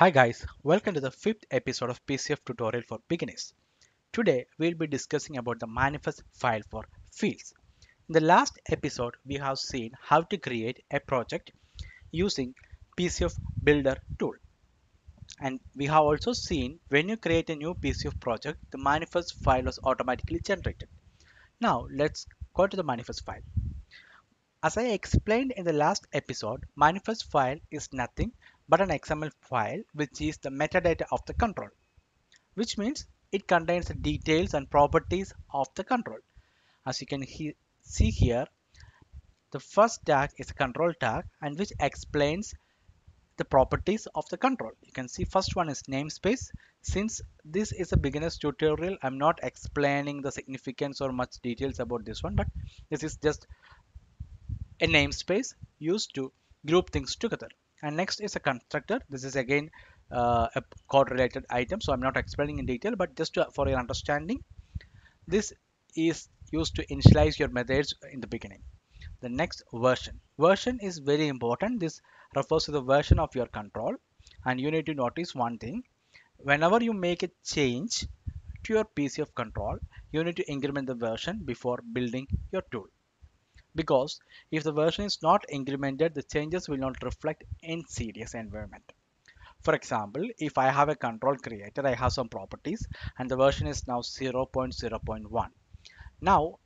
Hi guys, welcome to the fifth episode of PCF tutorial for beginners. Today we'll be discussing about the manifest file for fields. In the last episode we have seen how to create a project using PCF builder tool. And we have also seen when you create a new PCF project the manifest file was automatically generated. Now let's go to the manifest file. As I explained in the last episode, manifest file is nothing but an XML file which is the metadata of the control, which means it contains the details and properties of the control. As you can he see here, the first tag is a control tag and which explains the properties of the control. You can see first one is namespace. Since this is a beginner's tutorial, I'm not explaining the significance or much details about this one, but this is just a namespace used to group things together. And next is a constructor. This is again uh, a code related item. So I'm not explaining in detail, but just to, for your understanding, this is used to initialize your methods in the beginning. The next version. Version is very important. This refers to the version of your control. And you need to notice one thing. Whenever you make a change to your PCF control, you need to increment the version before building your tool because if the version is not incremented the changes will not reflect in CDS environment. For example, if I have a control creator, I have some properties and the version is now 0.0.1. Now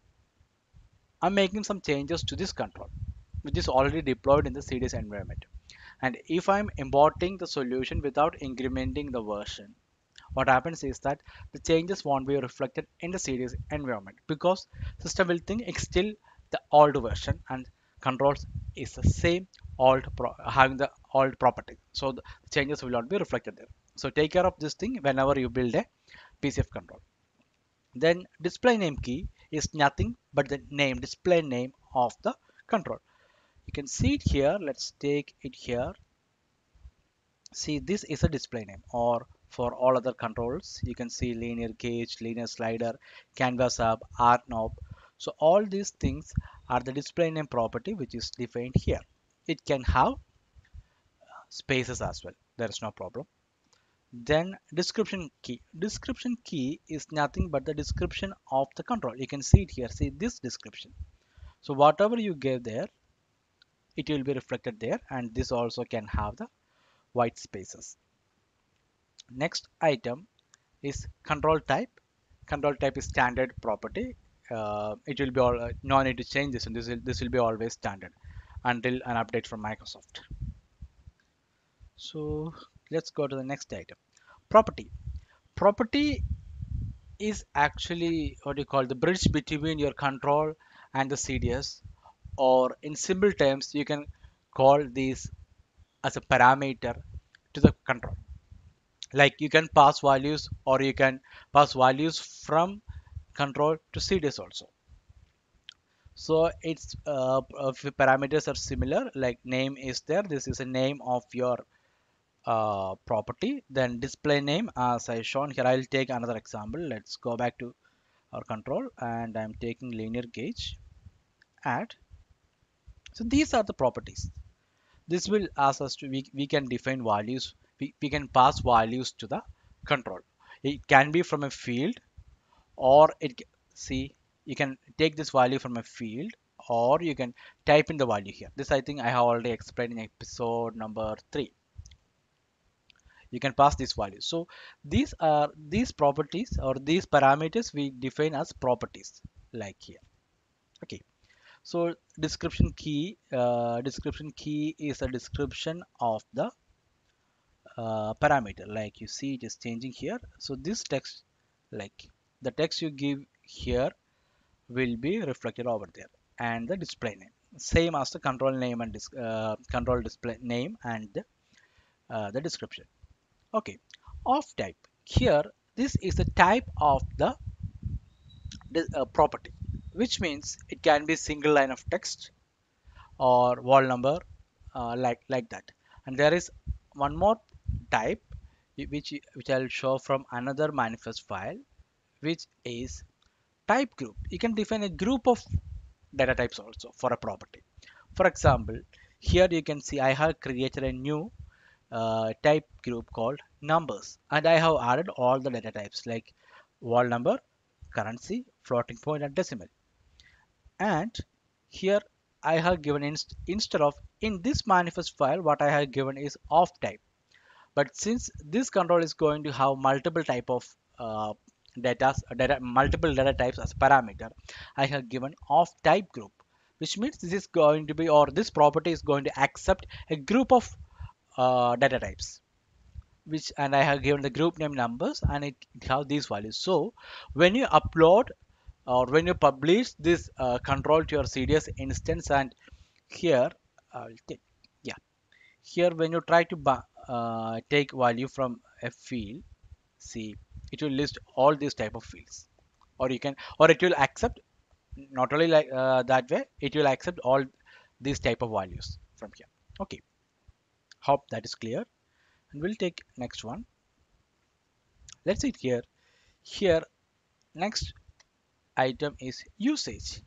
I'm making some changes to this control which is already deployed in the CDS environment. And if I'm importing the solution without incrementing the version, what happens is that the changes won't be reflected in the CDS environment because system will think it's still the old version and controls is the same old having the old property. So the changes will not be reflected there. So take care of this thing whenever you build a pcf control. Then display name key is nothing but the name display name of the control. You can see it here. Let's take it here. See this is a display name or for all other controls. You can see linear gauge linear slider canvas up art knob so all these things are the display name property which is defined here. It can have uh, spaces as well. There is no problem. Then description key. Description key is nothing but the description of the control. You can see it here. See this description. So whatever you give there, it will be reflected there and this also can have the white spaces. Next item is control type. Control type is standard property uh, it will be all uh, no need to change this and this will this will be always standard until an update from Microsoft. So let's go to the next item. Property. Property is actually what you call the bridge between your control and the CDS or in simple terms you can call this as a parameter to the control. Like you can pass values or you can pass values from control to CDS also. So its uh, parameters are similar like name is there. This is a name of your uh, property. Then display name as I shown here. I'll take another example. Let's go back to our control and I'm taking linear gauge add. So these are the properties. This will ask us to we, we can define values. We, we can pass values to the control. It can be from a field or it see you can take this value from a field or you can type in the value here. This i think i have already explained in episode number three. You can pass this value. So these are these properties or these parameters we define as properties like here. Okay. So description key uh, description key is a description of the uh, parameter. Like you see it is changing here. So this text like the text you give here will be reflected over there. And the display name. Same as the control name and uh, control display name and the, uh, the description. Okay. Of type. Here this is the type of the uh, property. Which means it can be single line of text or whole number uh, like like that. And there is one more type which which I'll show from another manifest file which is type group. You can define a group of data types also for a property. For example, here you can see I have created a new uh, type group called numbers and I have added all the data types like whole number, currency, floating point and decimal. And here I have given inst instead of in this manifest file what I have given is of type. But since this control is going to have multiple type of uh, data, data multiple data types as parameter, I have given of type group which means this is going to be or this property is going to accept a group of uh, data types which and I have given the group name numbers and it, it has these values. So when you upload or when you publish this uh, control to your CDS instance and here I'll take yeah here when you try to uh, take value from a field see it will list all these type of fields. Or you can or it will accept not only like uh, that way it will accept all these type of values from here. Okay. Hope that is clear. And we'll take next one. Let's see it here. Here next item is usage.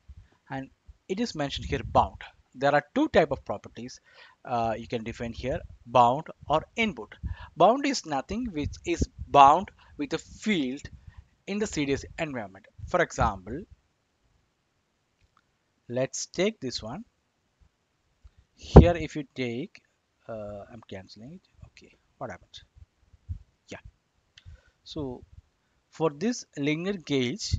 And it is mentioned here bound. There are two type of properties uh, you can define here bound or input. Bound is nothing which is bound with a field in the CDS environment. For example let's take this one. Here if you take uh, I'm canceling it. Okay what happened yeah. So for this linear gauge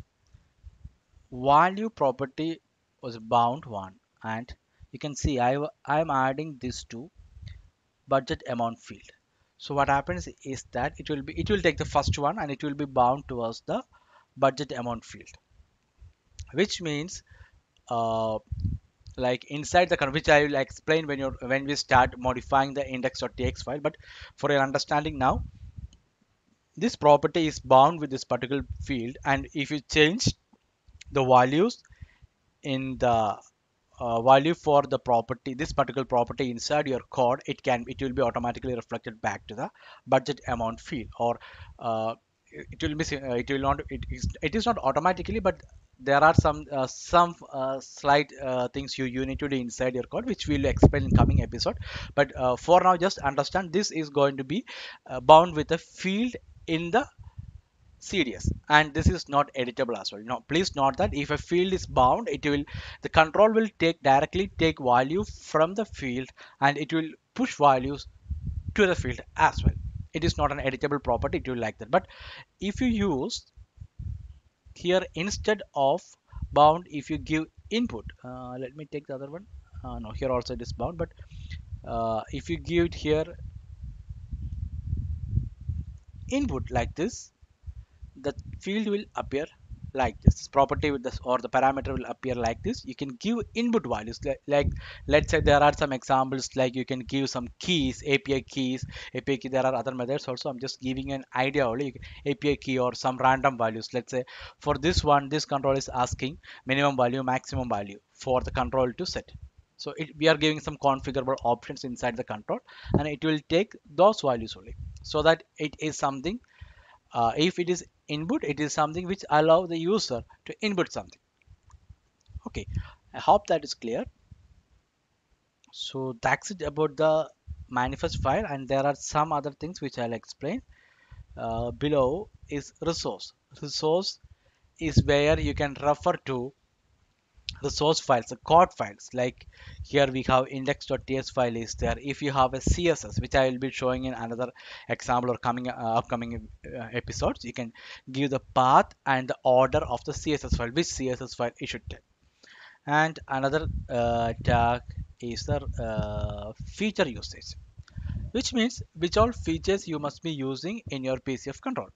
value property was bound one. And you can see I I'm adding this to budget amount field so what happens is that it will be it will take the first one and it will be bound towards the budget amount field. Which means uh, like inside the which I will explain when you when we start modifying the index.ts file but for your understanding now this property is bound with this particular field and if you change the values in the uh, value for the property this particular property inside your code it can it will be automatically reflected back to the budget amount field or uh, it will be uh, it will not it is, it is not automatically but there are some uh, some uh, slight uh, things you, you need to do inside your code which we'll explain in coming episode. But uh, for now just understand this is going to be uh, bound with a field in the CDS and this is not editable as well. Now please note that if a field is bound it will the control will take directly take value from the field and it will push values to the field as well. It is not an editable property it will like that but if you use here instead of bound if you give input uh, let me take the other one uh, no here also it is bound but uh, if you give it here input like this the field will appear like this. Property with this or the parameter will appear like this. You can give input values like, like let's say there are some examples like you can give some keys api keys api key there are other methods also. I'm just giving an idea only. Api key or some random values. Let's say for this one this control is asking minimum value maximum value for the control to set. So it, we are giving some configurable options inside the control and it will take those values only. So that it is something uh, if it is input it is something which allow the user to input something. Okay i hope that is clear. So that's it about the manifest file and there are some other things which i'll explain. Uh, below is resource. Resource is where you can refer to the source files, the code files. Like here we have index.ts file is there. If you have a CSS, which I will be showing in another example or coming uh, upcoming uh, episodes, you can give the path and the order of the CSS file, which CSS file it should take. And another uh, tag is the uh, feature usage, which means which all features you must be using in your PCF control,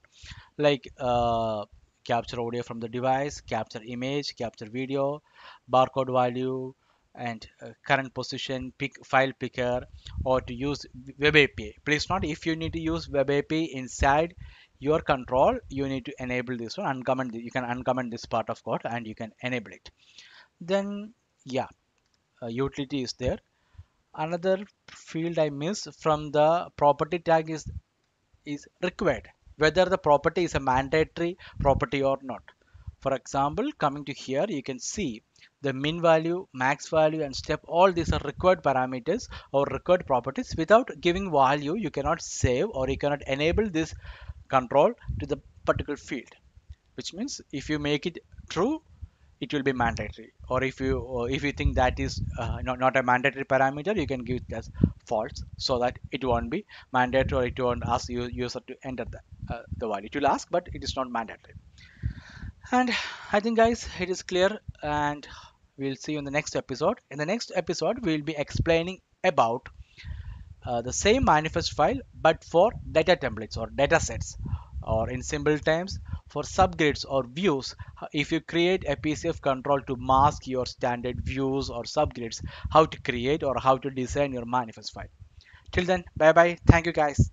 like uh, capture audio from the device, capture image, capture video, barcode value, and uh, current position, pick file picker, or to use web API. Please note if you need to use web API inside your control, you need to enable this one. Uncomment you can uncomment this part of code and you can enable it. Then yeah, uh, utility is there. Another field I miss from the property tag is is required whether the property is a mandatory property or not. For example, coming to here, you can see the min value max value and step all these are required parameters or required properties without giving value you cannot save or you cannot enable this control to the particular field which means if you make it true it will be mandatory. Or if you or if you think that is uh, not, not a mandatory parameter you can give it as false so that it won't be mandatory or it won't ask you user to enter the, uh, the value it will ask but it is not mandatory. And i think guys it is clear and we'll see you in the next episode. In the next episode we'll be explaining about uh, the same manifest file but for data templates or data sets or in simple terms for subgrids or views. If you create a pcf control to mask your standard views or subgrids how to create or how to design your manifest file. Till then bye bye thank you guys